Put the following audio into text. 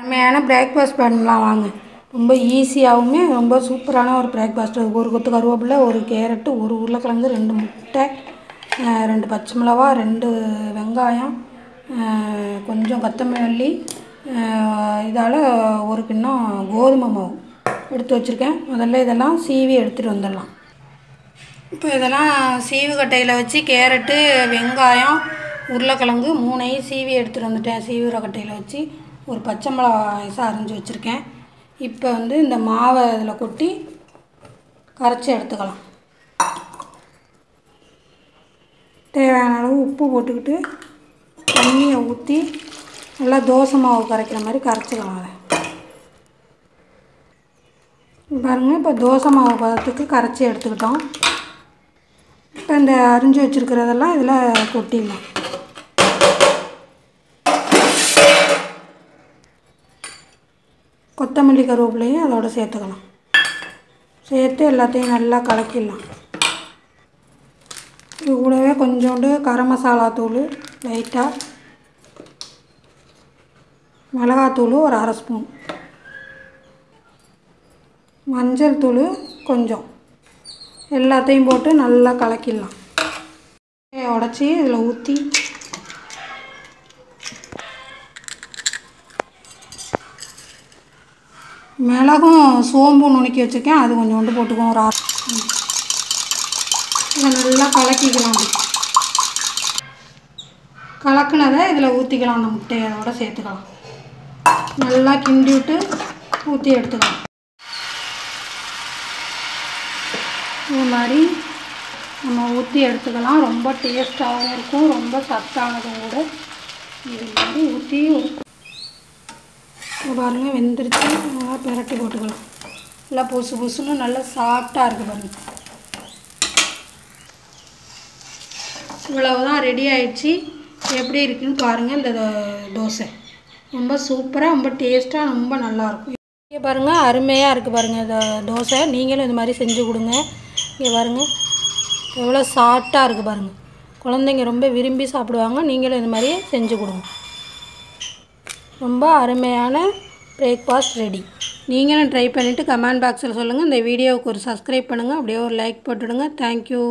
அருமையான பிரேக்ஃபாஸ்ட் பண்ணலாம் வாங்க. ரொம்ப ஈஸியாகவுமே ரொம்ப சூப்பரான ஒரு பிரேக்ஃபாஸ்ட் ஒரு கொத்து கருவேப்பிலை ஒரு கேரட்டு ஒரு உருளைக்கிழங்கு ரெண்டு முட்டை ரெண்டு பச்சை மிளகா ரெண்டு வெங்காயம் கொஞ்சம் கொத்தமல்லி இதால் ஒரு கிண்ணம் கோதுமை மாவு எடுத்து வச்சுருக்கேன். முதல்ல இதெல்லாம் சீவி எடுத்துகிட்டு வந்துடலாம். இப்போ இதெல்லாம் சீவு கட்டையில் வச்சு கேரட்டு வெங்காயம் உருளைக்கிழங்கு மூணையும் சீவி எடுத்துகிட்டு வந்துட்டேன். சீவுற கட்டையில் வச்சு ஒரு பச்சை மிளகாய் அரைஞ்சி வச்சுருக்கேன். இப்போ வந்து இந்த மாவை இதில் கொட்டி கரைச்சி எடுத்துக்கலாம். தேவையான அளவு உப்பு போட்டுக்கிட்டு தண்ணியை ஊற்றி நல்லா தோசை மாவு கரைக்கிற மாதிரி கரைச்சிக்கலாம் அதை. பாருங்கள் இப்போ தோசை மாவு பதத்துக்கு கரைச்சி எடுத்துக்கிட்டோம். இப்போ இந்த அரிஞ்சு வச்சுருக்கிறதெல்லாம் இதில் கொட்டிடலாம். கொத்தமல்லி கருவேப்பிலையும் அதோட சேர்த்துக்கலாம். சேர்த்து எல்லாத்தையும் நல்லா கலக்கிடலாம். இது கூடவே கொஞ்சோண்டு கரம் மசாலா தூள் லைட்டாக மிளகாத்தூள் ஒரு அரை ஸ்பூன். மஞ்சள் தூள் கொஞ்சம். எல்லாத்தையும் போட்டு நல்லா கலக்கிடலாம். உடச்சி இதில் ஊற்றி மிளகும் சோம்பும் நுணுக்கி வச்சுருக்கேன். அது கொஞ்சோண்டு போட்டுக்குவோம். ஒரு அரை இதை நல்லா கலக்கிக்கலாம். கலக்குனதை இதில் ஊற்றிக்கலாம் அந்த முட்டையோட சேர்த்துக்கலாம். நல்லா கிண்டி விட்டு ஊற்றி எடுத்துக்கலாம். இது மாதிரி நம்ம ஊற்றி எடுத்துக்கலாம். ரொம்ப டேஸ்ட்டாகவும் இருக்கும். ரொம்ப சத்தானதும் கூட. இது மாதிரி ஊற்றி பாருங்கள் வெந்துருச்சு. நல்லா பிரட்டி போட்டுக்கலாம் நல்லா பொசு பொசுன்னு நல்லா சாஃப்டாக இருக்குது பாருங்கள் இவ்வளவுதான் ரெடி ஆயிடுச்சு. எப்படி இருக்குன்னு பாருங்கள் இந்த தோ- தோசை. ரொம்ப சூப்பராக ரொம்ப டேஸ்ட்டாக ரொம்ப நல்லாயிருக்கும் இங்கே பாருங்கள் அருமையாக இருக்குது பாருங்கள் இந்த தோசை. நீங்களும் இந்த மாதிரி செஞ்சு கொடுங்க. இங்கே பாருங்கள் எவ்வளோ சாஃப்டாக இருக்குது பாருங்கள் குழந்தைங்க ரொம்ப விரும்பி சாப்பிடுவாங்க. நீங்களும் இந்த மாதிரி செஞ்சு கொடுங்க. ரொம்ப அருமையான பிரேக்ஃபாஸ்ட் ரெடி நீங்களும் ட்ரை பண்ணிவிட்டு கமெண்ட் பாக்ஸில் சொல்லுங்கள் இந்த வீடியோவுக்கு ஒரு சப்ஸ்கிரைப் பண்ணுங்கள் அப்படியே ஒரு லைக் போட்டுடுங்க. தேங்க்யூ